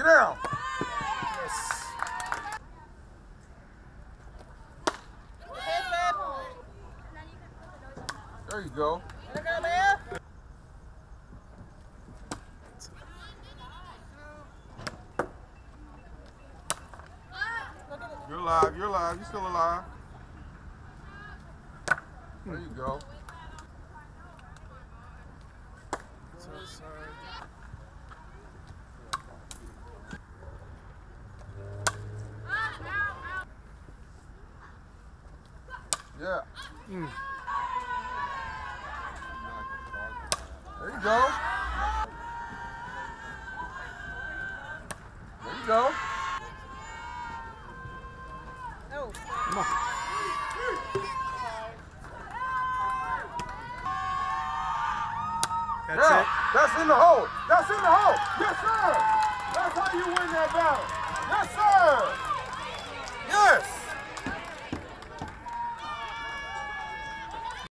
Get down. There you go. You're alive. You're alive. You're still alive. There you go. Yeah. Mm. There you go. There you go. Oh. Come on. That's yeah. it. That's in the hole. That's in the hole. Yes, sir.